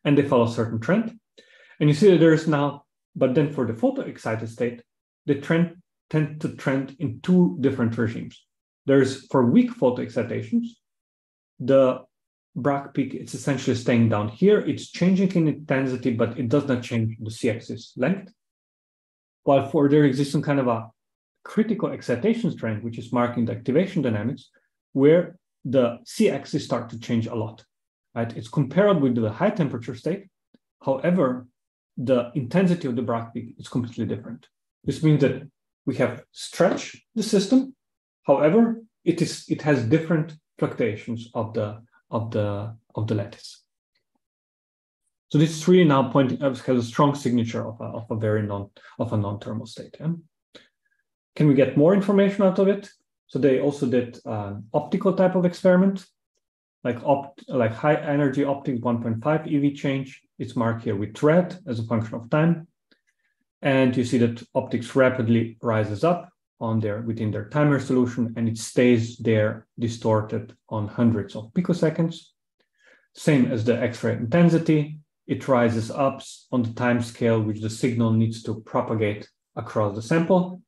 And they follow a certain trend. And you see that there is now but then for the photoexcited state, the trend tend to trend in two different regimes. There's for weak photoexcitations, the Bragg peak it's essentially staying down here. It's changing in intensity, but it does not change the c-axis length. While for there exists some kind of a critical excitation strength, which is marking the activation dynamics, where the c-axis start to change a lot. Right? It's comparable with the high temperature state. However, the intensity of the Bragg peak is completely different. This means that we have stretched the system. However, it is it has different fluctuations of the of the of the lattice. So this is really now pointing uh, has a strong signature of a, of a very non of a non-thermal state. Yeah? Can we get more information out of it? So they also did an optical type of experiment, like opt like high energy optic 1.5 EV change it's marked here with red as a function of time. And you see that optics rapidly rises up on their within their time resolution and it stays there distorted on hundreds of picoseconds. Same as the X-ray intensity, it rises up on the time scale which the signal needs to propagate across the sample.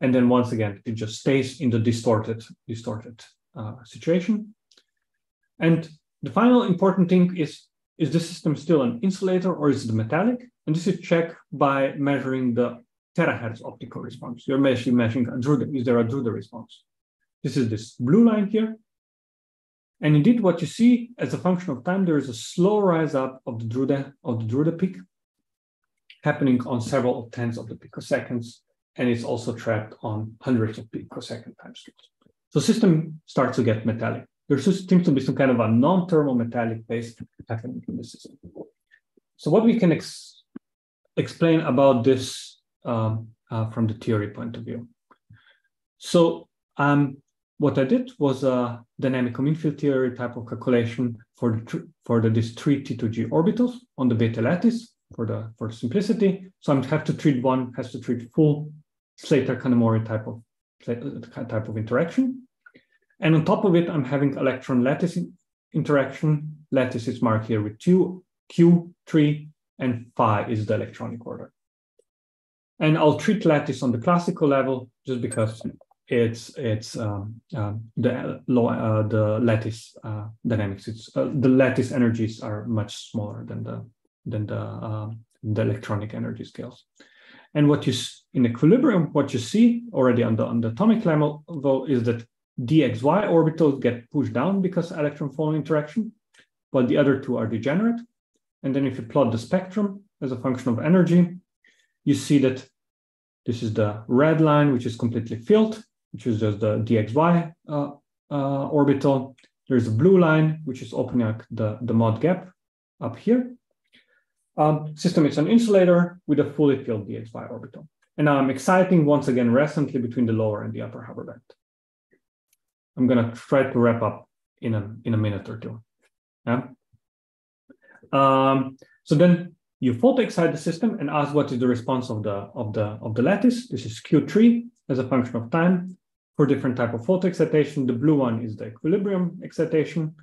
And then once again, it just stays in the distorted, distorted uh, situation. And the final important thing is is the system still an insulator or is it metallic? And this is checked by measuring the terahertz optical response. You're measuring, measuring a Drude, is there a Drude response? This is this blue line here. And indeed, what you see as a function of time, there is a slow rise up of the Drude, of the Drude peak happening on several tens of the picoseconds. And it's also trapped on hundreds of picosecond timescales. So system starts to get metallic. There seems to be some kind of a non-thermal metallic phase happening in the system. So what we can ex explain about this um, uh, from the theory point of view. So um, what I did was a dynamic mean field theory type of calculation for the for the these three T2G orbitals on the Bethe lattice for the for simplicity. So I have to treat one has to treat full Slater-Kanamori type of type of interaction, and on top of it, I'm having electron lattice interaction. Lattice is marked here with two Q three and phi is the electronic order. And I'll treat lattice on the classical level just because it's it's um, uh, the uh, the lattice uh, dynamics. It's uh, the lattice energies are much smaller than the than the um, the electronic energy scales. And what you in equilibrium, what you see already on the on the atomic level though, is that dxy orbitals get pushed down because electron folding interaction, while the other two are degenerate. And then if you plot the spectrum as a function of energy, you see that this is the red line, which is completely filled, which is just the dxy uh, uh, orbital. There's a blue line, which is opening up the, the Mott gap up here. Um, system is an insulator with a fully filled dxy orbital. And now I'm exciting once again recently between the lower and the upper Hubbard band. I'm gonna try to wrap up in a, in a minute or two. Yeah. Um, so then you photo excite the system and ask what is the response of the of the of the lattice. This is Q3 as a function of time for different type of photo excitation. The blue one is the equilibrium excitation.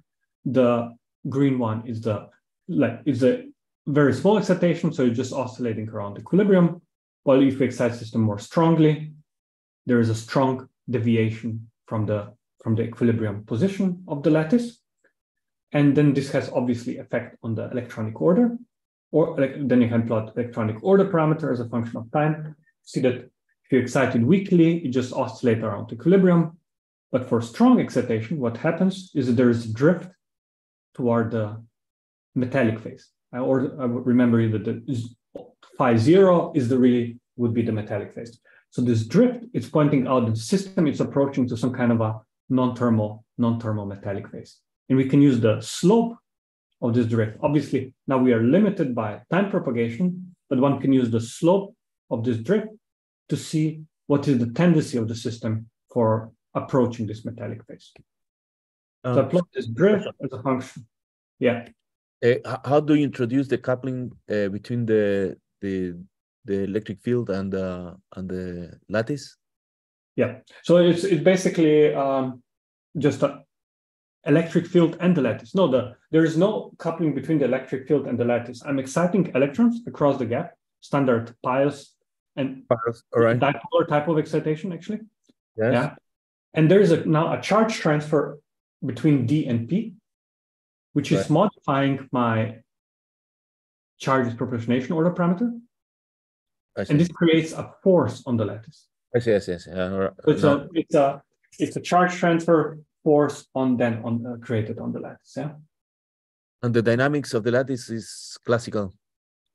The green one is the like is a very small excitation, so you're just oscillating around equilibrium. While if you excite the system more strongly, there is a strong deviation from the from the equilibrium position of the lattice. And then this has obviously effect on the electronic order. Or then you can plot electronic order parameter as a function of time. See that if you excite it weakly, it just oscillates around equilibrium. But for strong excitation, what happens is that there is a drift toward the metallic phase. I, or, I remember that the phi zero is the really would be the metallic phase. So this drift is pointing out that the system is approaching to some kind of a non-thermal, non-thermal metallic phase. And we can use the slope of this drift. Obviously, now we are limited by time propagation, but one can use the slope of this drift to see what is the tendency of the system for approaching this metallic phase. Um, so I plot this drift as a function. Yeah. Uh, how do you introduce the coupling uh, between the the the electric field and the and the lattice? Yeah. So it's it's basically um, just a, electric field and the lattice. No, the, there is no coupling between the electric field and the lattice. I'm exciting electrons across the gap, standard pious and pious, all right. dipolar type of excitation, actually. Yes. Yeah. And there is a, now a charge transfer between D and P, which is modifying my charge disproportionation order parameter. And this creates a force on the lattice. I see, I see, I see. Uh, it's, no. a, it's, a, it's a charge transfer force on then on uh, created on the lattice. Yeah. And the dynamics of the lattice is classical.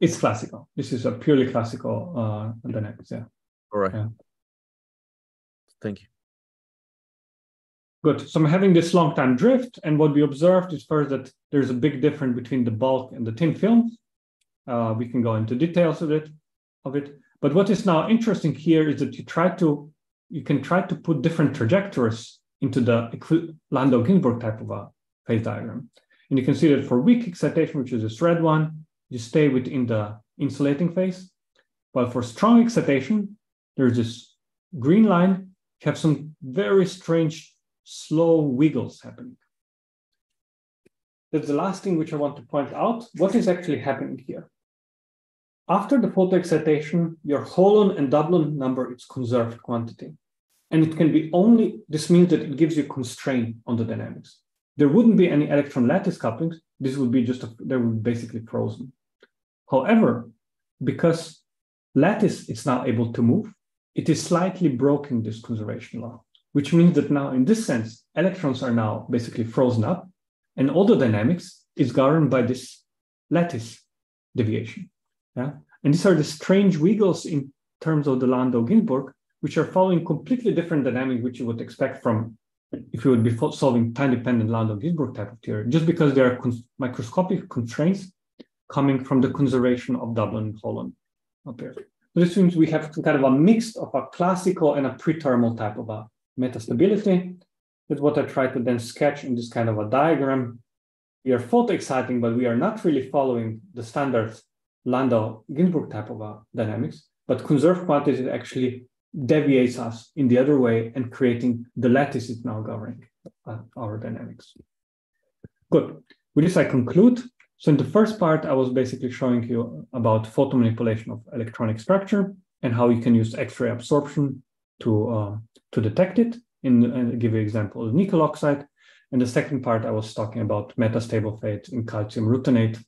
It's classical. This is a purely classical uh, dynamics. Yeah. All right. Yeah. Thank you. Good. So I'm having this long time drift, and what we observed is first that there's a big difference between the bulk and the thin films. Uh, we can go into details of it, of it. But what is now interesting here is that you try to you can try to put different trajectories into the Landau-Ginzburg type of a phase diagram. And you can see that for weak excitation, which is this red one, you stay within the insulating phase. While for strong excitation, there's this green line, you have some very strange slow wiggles happening. That's the last thing which I want to point out. What is actually happening here? After the photoexcitation, your Holon and doublon number is conserved quantity. And it can be only, this means that it gives you constraint on the dynamics. There wouldn't be any electron lattice couplings. This would be just, a, they would basically frozen. However, because lattice is now able to move, it is slightly broken this conservation law, which means that now in this sense, electrons are now basically frozen up And all the dynamics is governed by this lattice deviation. Yeah. And these are the strange wiggles in terms of the Landau Ginzburg, which are following completely different dynamics, which you would expect from if you would be solving time-dependent Landau Ginzburg type of theory, just because there are microscopic constraints coming from the conservation of doublon and holon up here. So this means we have kind of a mix of a classical and a pre-thermal type of a metastability. That's what I try to then sketch in this kind of a diagram. We are photo exciting, but we are not really following the standard Landau Ginzburg type of a dynamics, but conserved quantities actually deviates us in the other way and creating the lattice is now governing uh, our dynamics. Good. With this, I conclude. So in the first part, I was basically showing you about photo manipulation of electronic structure and how you can use X-ray absorption to, uh, to detect it. In, and give you an example of nickel oxide. And the second part, I was talking about metastable phase in calcium ruthenate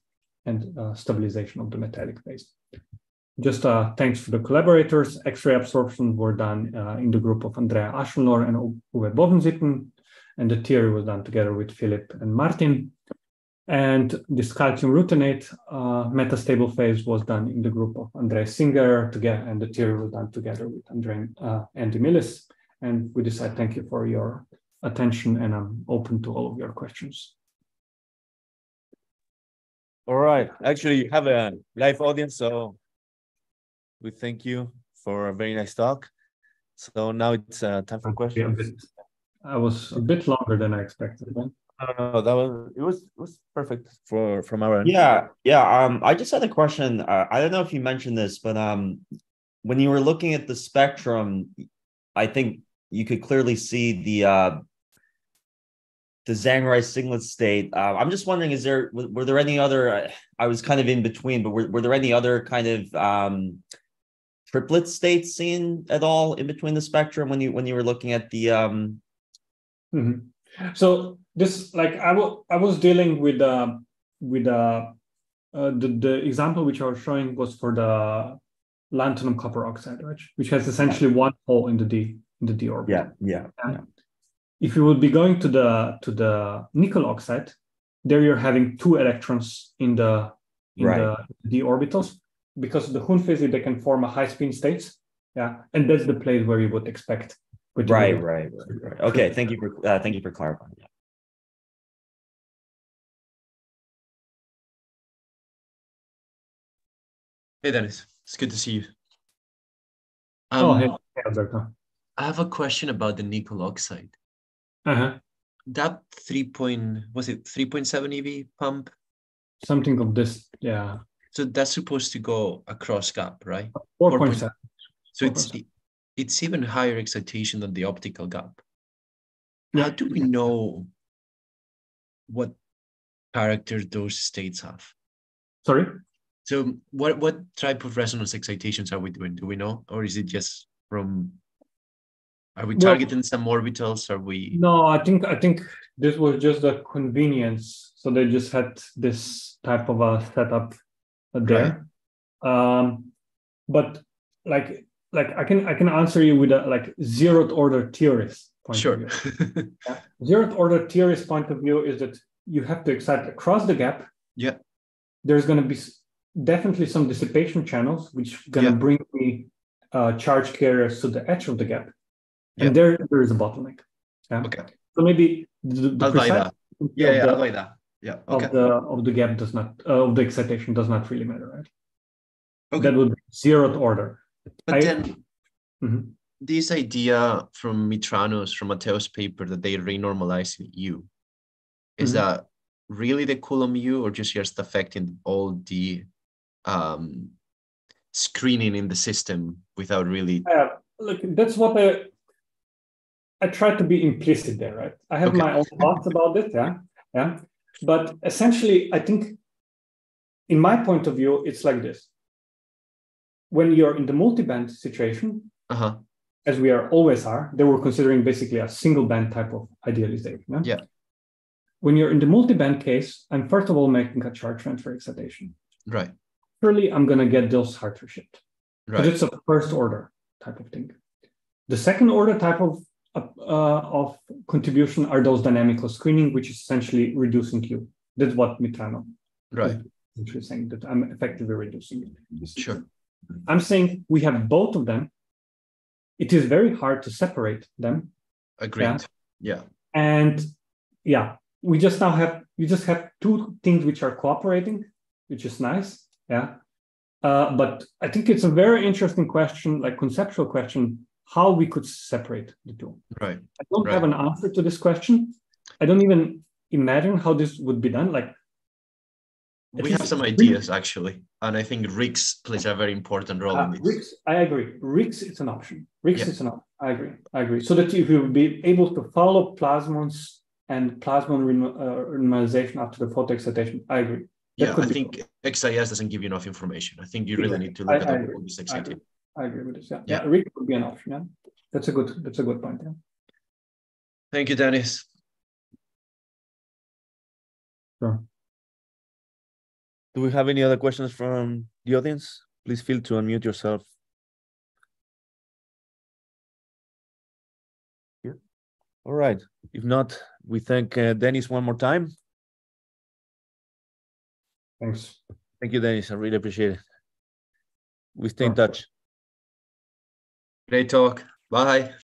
and uh, stabilization of the metallic phase. Just uh, thanks to the collaborators, X-ray absorption were done uh, in the group of Andrea Eschenlohr and Uwe Bovensiepen, and the theory was done together with Philip and Martin. And this calcium ruthenate uh, metastable phase was done in the group of Andrei Singer together, and the theory was done together with Andrei uh, Andy Millis. And this, I thank you for your attention, and I'm open to all of your questions. All right. Actually, you have a live audience, so we thank you for a very nice talk. So now it's uh, time for questions. Bit, I was a bit longer than I expected. Right? I don't know. That was it was it was perfect for from our end. Yeah, yeah. Um, I just had a question. Uh, I don't know if you mentioned this, but um, when you were looking at the spectrum, I think you could clearly see the uh the Zhang-Rice singlet state. Uh, I'm just wondering, is there were there any other? I was kind of in between, but were, were there any other kind of um, triplet states seen at all in between the spectrum when you when you were looking at the? Um... Mm-hmm. So this, like, I, w- I was I was dealing with uh, with uh, uh, the the example which I was showing was for the lanthanum copper oxide, right? Which has essentially yeah. one hole in the d in the d orbit. Yeah, yeah. yeah if you would be going to the to the nickel oxide, there you're having two electrons in the in right. the d orbitals because the Hund physics they can form a high spin states. Yeah, and that's the place where you would expect. Right, right, right, right. Okay, thank you for uh, thank you for clarifying. Yeah. Hey Denis, it's good to see you. Um, oh, hey, hey Alberto. I have a question about the nickel oxide. Uh-huh. That three point was it three point seven EV pump? Something of this, yeah. So that's supposed to go across gap, right? Four point seven. So it's it's even higher excitation than the optical gap. How do we know what character those states have? Sorry. So what what type of resonance excitations are we doing? Do we know, or is it just from are we targeting well, some orbitals? Are we? No, I think I think this was just a convenience. So they just had this type of a setup there. Right. Um, but like like I can I can answer you with a like zeroth order theorist point sure. of view. yeah. Zeroth order theorist point of view is that you have to excite across the gap. Yeah. There's going to be definitely some dissipation channels, which going to yeah. bring the uh, charge carriers to the edge of the gap and there there is a bottleneck. Yeah? Okay. So maybe the, the precise that. Yeah, yeah, the, like that. Yeah. Okay. Of the of the gap does not uh, of the excitation does not really matter, right? Okay. That would be zeroth order. But I, then mm-hmm. this idea from Mitrano's, from Matteo's paper that they renormalize U, is mm-hmm. that really the Coulomb U or just just affecting all the um, screening in the system without really uh, look that's what I I try to be implicit there, right? I have okay. my own thoughts about it, yeah, yeah. But essentially, I think, in my point of view, it's like this: when you're in the multi-band situation, uh-huh. as we are always are, they were considering basically a single band type of idealization. Yeah? yeah. When you're in the multi-band case, I'm first of all making a charge transfer excitation. Right. Surely, I'm gonna get those Hartree shift. Right. But it's a first order type of thing. The second order type of of contribution are those dynamical screening, which is essentially reducing Q. That's what Mitrano Right. is saying that I'm effectively reducing it. Sure. I'm saying we have both of them. It is very hard to separate them. Agreed. Yeah. And yeah, we just now have we just have two things which are cooperating, which is nice. Yeah. Uh, but I think it's a very interesting question, like conceptual question, how we could separate the two. Right. I don't Right. have an answer to this question. I don't even imagine how this would be done. Like We have some ideas actually, and I think RIXS plays a very important role uh, in this. RIXS, I agree. RIXS is an option. RIXS Yeah. is an option. I agree. I agree. So that if you will be able to follow plasmons and plasmon renorm- uh, after the photo excitation. I agree. That Yeah, I think XAS doesn't give you enough information. I think you really Exactly. need to look I- at I all this agree. I agree with this. Yeah. Yeah. Yeah. RIXS would be an option. Yeah. That's a good. That's a good point. Yeah. Thank you, Denis. Sure. Do we have any other questions from the audience? Please feel to unmute yourself. Yeah. All right. If not, we thank uh, Denis one more time. Thanks. Thank you, Denis. I really appreciate it. We stay in Sure. touch. Great talk. Bye.